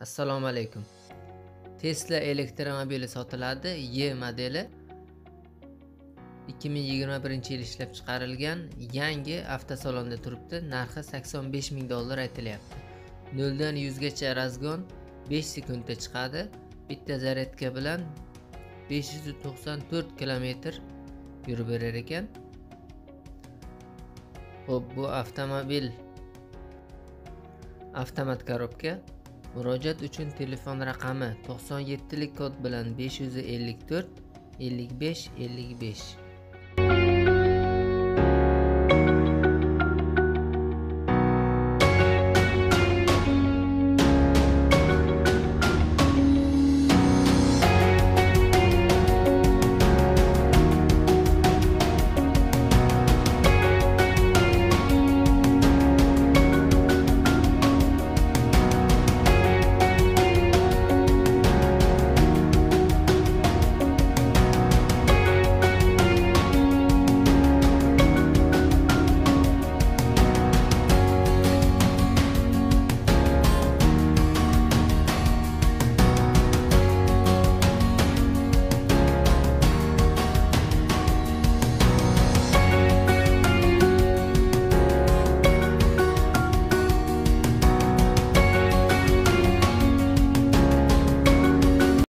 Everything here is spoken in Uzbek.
Assalomu alaykum. Tesla elektromobili sotiladi. Y modeli 2021-yil ishlab chiqarilgan yangi avtosalonda turibdi. Narxi 85 ming dollar aytilyapti. 0 dan 100 gacha razgon 5 sekundda chiqadi. Bitta zaryadka bilan 594 kilometr yurib berar ekan. ho'p bu avtomobil avtomat korobka. Murojaat uchun telefon raqami 97 lik kod bilan 554 55 55